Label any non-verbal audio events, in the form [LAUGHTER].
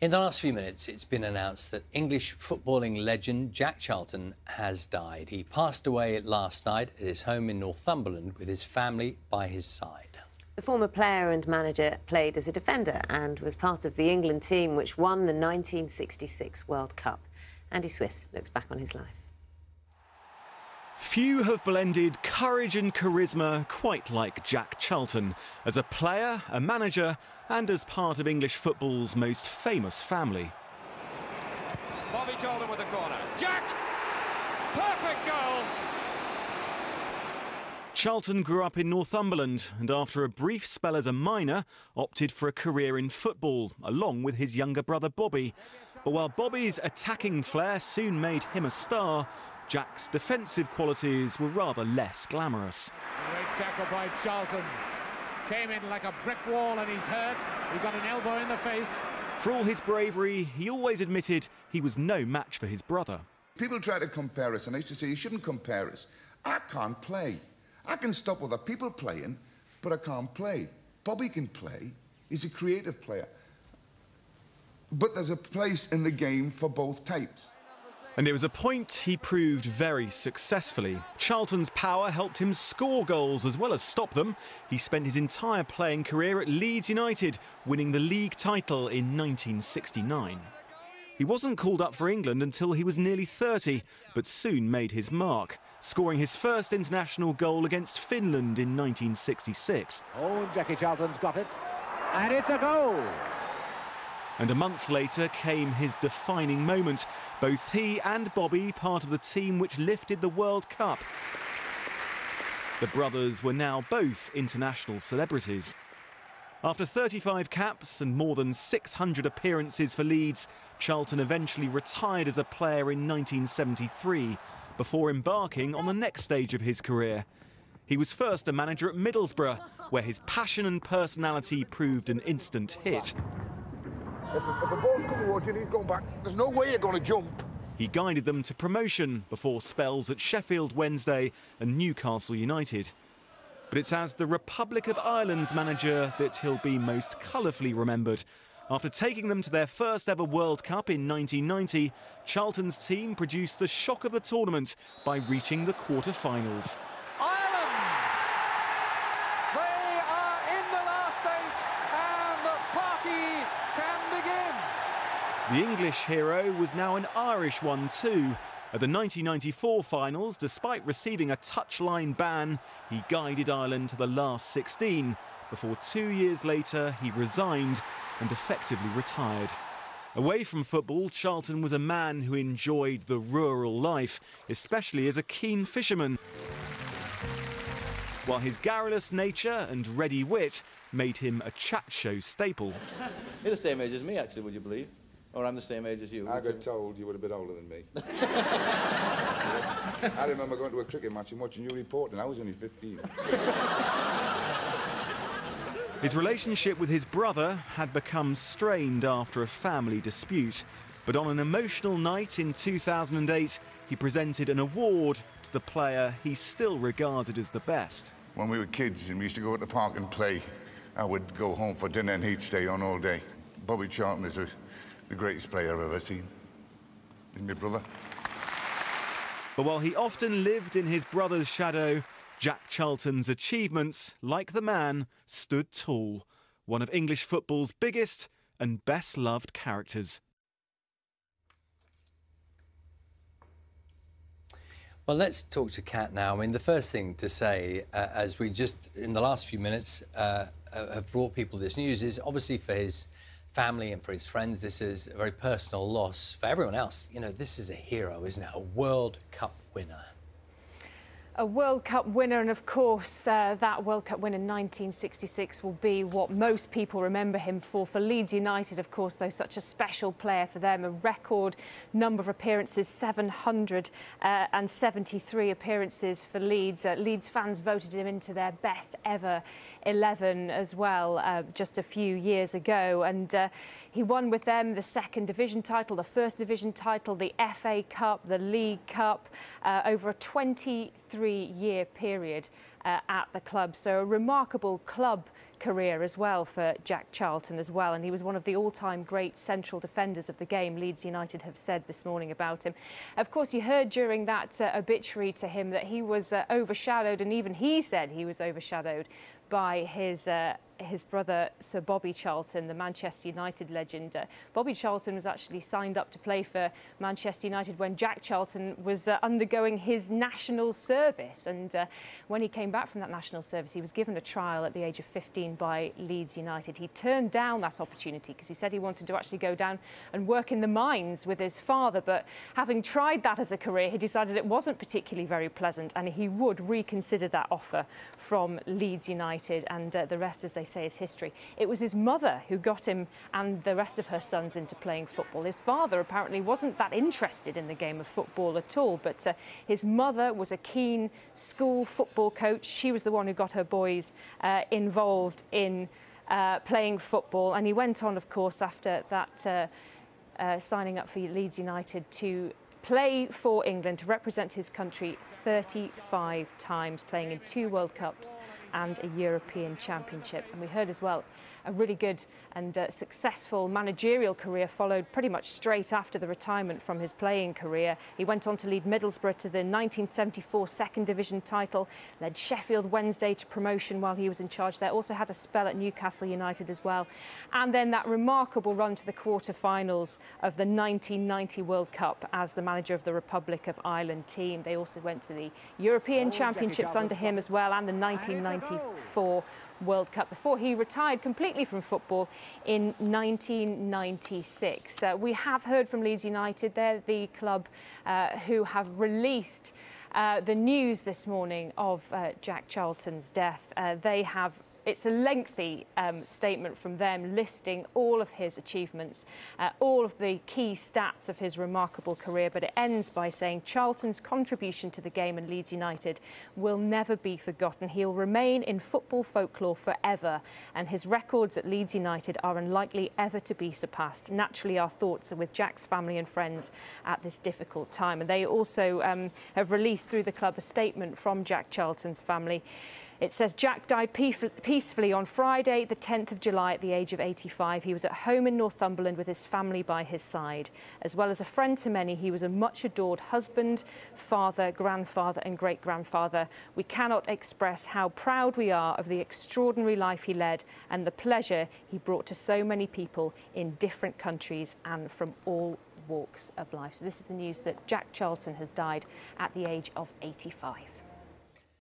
In the last few minutes, it's been announced that English footballing legend Jack Charlton has died. He passed away last night at his home in Northumberland with his family by his side. The former player and manager played as a defender and was part of the England team which won the 1966 World Cup. Andy Swiss looks back on his life. Few have blended courage and charisma quite like Jack Charlton, as a player, a manager, and as part of English football's most famous family. Bobby Charlton with the corner. Jack! Perfect goal! Charlton grew up in Northumberland and after a brief spell as a miner, opted for a career in football, along with his younger brother Bobby. But while Bobby's attacking flair soon made him a star, Jack's defensive qualities were rather less glamorous. Great tackle by Charlton. Came in like a brick wall and he's hurt. He got an elbow in the face. For all his bravery, he always admitted he was no match for his brother. People try to compare us, and I used to say, you shouldn't compare us. I can't play. I can stop other people playing, but I can't play. Bobby can play. He's a creative player. But there's a place in the game for both types. And it was a point he proved very successfully. Charlton's power helped him score goals as well as stop them. He spent his entire playing career at Leeds United, winning the league title in 1969. He wasn't called up for England until he was nearly 30, but soon made his mark, scoring his first international goal against Finland in 1966. Oh, Jackie Charlton's got it. And it's a goal. And a month later came his defining moment. Both he and Bobby part of the team which lifted the World Cup. The brothers were now both international celebrities. After 35 caps and more than 600 appearances for Leeds, Charlton eventually retired as a player in 1973 before embarking on the next stage of his career. He was first a manager at Middlesbrough, where his passion and personality proved an instant hit. If, if a ball's coming towards you and he's going back, there's no way you're going to jump. He guided them to promotion before spells at Sheffield Wednesday and Newcastle United. But it's as the Republic of Ireland's manager that he'll be most colourfully remembered. After taking them to their first ever World Cup in 1990, Charlton's team produced the shock of the tournament by reaching the quarter-finals. The English hero was now an Irish one too. At the 1994 finals, despite receiving a touchline ban, he guided Ireland to the last 16, before two years later he resigned and effectively retired. Away from football, Charlton was a man who enjoyed the rural life, especially as a keen fisherman. While his garrulous nature and ready wit made him a chat show staple. [LAUGHS] You're the same age as me, actually, would you believe? Or I'm the same age as you. I got told you were a bit older than me. [LAUGHS] I remember going to a cricket match and watching you report, and I was only 15. His relationship with his brother had become strained after a family dispute. But on an emotional night in 2008, he presented an award to the player he still regarded as the best. When we were kids and we used to go to the park and play, I would go home for dinner and he'd stay on all day. Bobby Charlton is a the greatest player I've ever seen. He's my brother. But while he often lived in his brother's shadow, Jack Charlton's achievements, like the man, stood tall. One of English football's biggest and best loved characters. Well, let's talk to Kat now. I mean, the first thing to say, uh, as we just in the last few minutes uh, uh have brought people this news, is obviously for his family and for his friends, this is a very personal loss. For everyone else, you know, this is a hero, isn't it? A World Cup winner a World Cup winner, and of course, uh, that World Cup win in 1966 will be what most people remember him for. For Leeds United, of course, though, such a special player for them, a record number of appearances, 773 uh, appearances for Leeds. Uh, Leeds fans voted him into their best ever 11 as well uh, just a few years ago. And uh, he won with them the second division title, the first division title, the FA Cup, the League Cup uh, over a 23 year period uh, at the club. So a remarkable club career as well for Jack Charlton as well, and he was one of the all-time great central defenders of the game. Leeds United have said this morning about him. Of course, you heard during that uh, obituary to him that he was uh, overshadowed, and even he said he was overshadowed by his uh, his brother Sir Bobby Charlton, the Manchester United legend. Uh, Bobby Charlton was actually signed up to play for Manchester United when Jack Charlton was uh, undergoing his national service. And uh, when he came back from that national service, he was given a trial at the age of 15 by Leeds United. He turned down that opportunity because he said he wanted to actually go down and work in the mines with his father. But having tried that as a career, he decided it wasn't particularly very pleasant and he would reconsider that offer from Leeds United. And uh, the rest, as they say, is history. It was his mother who got him and the rest of her sons into playing football. His father apparently wasn't that interested in the game of football at all, but uh, his mother was a keen school football coach. She was the one who got her boys uh, involved in uh, playing football. And he went on, of course, after that. Uh, uh, signing up for Leeds United to play for England, to represent his country 35 times, playing in two World Cups and a European Championship. And we heard as well a really good and uh, successful managerial career followed pretty much straight after the retirement from his playing career. He went on to lead Middlesbrough to the 1974 Second Division title, led Sheffield Wednesday to promotion while he was in charge there, also had a spell at Newcastle United as well. And then that remarkable run to the quarter-finals of the 1990 World Cup as the manager of the Republic of Ireland team. They also went to the European Championships under him as well and the 1994 World Cup before he retired completely from football in 1996. Uh, we have heard from Leeds United. They're the club uh, who have released uh, the news this morning of uh, Jack Charlton's death. Uh, they have it's a lengthy um, statement from them listing all of his achievements, uh, all of the key stats of his remarkable career, but it ends by saying Charlton's contribution to the game and Leeds United will never be forgotten. He'll remain in football folklore forever, and his records at Leeds United are unlikely ever to be surpassed. Naturally, our thoughts are with Jack's family and friends at this difficult time. And they also um, have released through the club a statement from Jack Charlton's family. It says Jack died peacefully on Friday, the 10th of July, at the age of 85. He was at home in Northumberland with his family by his side. As well as a friend to many, he was a much adored husband, father, grandfather, and great grandfather. We cannot express how proud we are of the extraordinary life he led and the pleasure he brought to so many people in different countries and from all walks of life. So, this is the news that Jack Charlton has died at the age of 85.